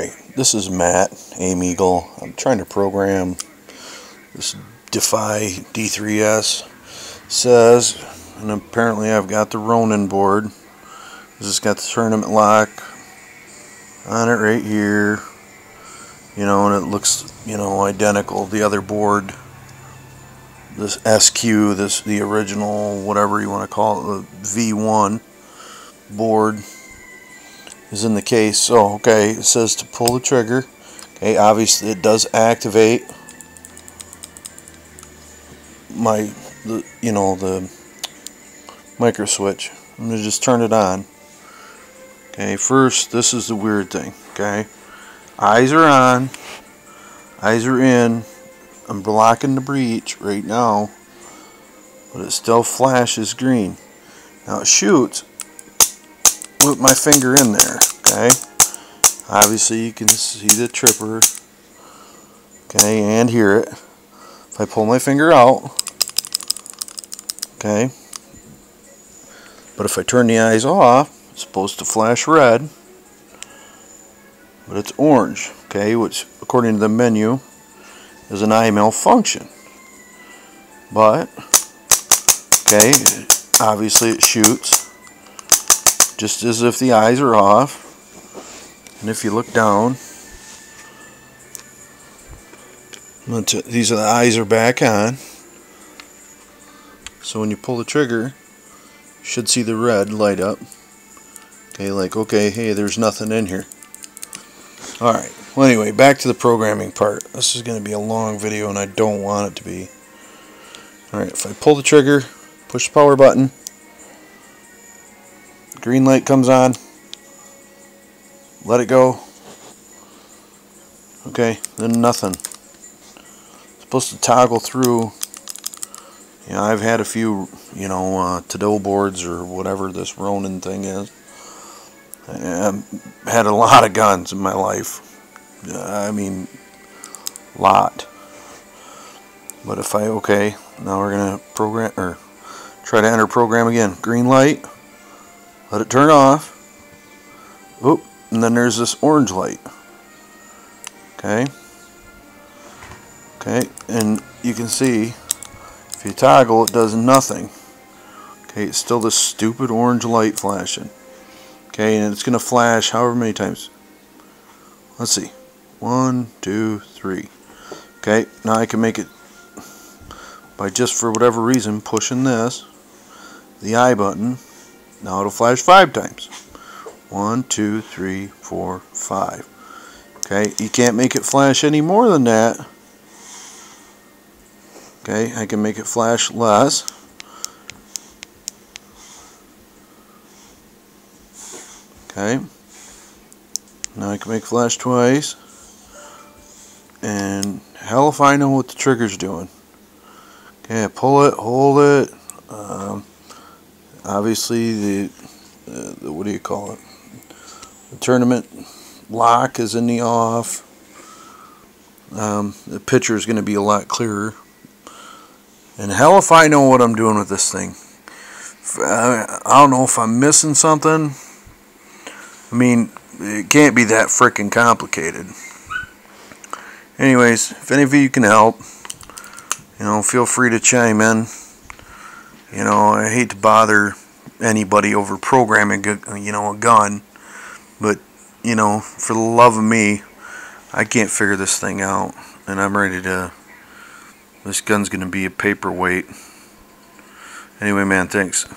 Alright, this is Matt, Aim Eagle. I'm trying to program this Defy D3S. says, and apparently I've got the Ronin board. This has got the tournament lock on it right here. You know, and it looks, you know, identical. The other board, this SQ, this the original, whatever you want to call it, the V1 board is in the case. So, okay, it says to pull the trigger. Okay, obviously it does activate my, the, you know, the micro switch. I'm going to just turn it on. Okay, first, this is the weird thing. Okay, eyes are on, eyes are in. I'm blocking the breach right now, but it still flashes green. Now it shoots put my finger in there, okay? Obviously you can see the tripper, okay, and hear it. If I pull my finger out, okay, but if I turn the eyes off, it's supposed to flash red, but it's orange, okay, which according to the menu is an eye malfunction. But, okay, obviously it shoots just as if the eyes are off. And if you look down, these are the eyes are back on. So when you pull the trigger, you should see the red light up. Okay, like, okay, hey, there's nothing in here. Alright, well anyway, back to the programming part. This is going to be a long video and I don't want it to be. Alright, if I pull the trigger, push the power button, green light comes on. Let it go. Okay then nothing. It's supposed to toggle through. You know I've had a few you know uh, Tadao boards or whatever this Ronin thing is. I've had a lot of guns in my life. I mean lot. But if I okay now we're gonna program or try to enter program again. Green light let it turn off. Oop, and then there's this orange light. Okay. Okay, and you can see if you toggle it does nothing. Okay, it's still this stupid orange light flashing. Okay, and it's going to flash however many times. Let's see. One, two, three. Okay, now I can make it by just for whatever reason pushing this, the eye button, now it'll flash five times. One, two, three, four, five. Okay, you can't make it flash any more than that. Okay, I can make it flash less. Okay. Now I can make flash twice. And hell if I know what the trigger's doing. Okay, pull it, hold it. Obviously the, uh, the, what do you call it? The tournament lock is in the off. Um, the picture is going to be a lot clearer. And hell if I know what I'm doing with this thing. I, I don't know if I'm missing something. I mean it can't be that freaking complicated. Anyways if any of you can help you know feel free to chime in. You know, I hate to bother anybody over programming, you know, a gun, but you know, for the love of me, I can't figure this thing out, and I'm ready to. This gun's gonna be a paperweight. Anyway, man, thanks.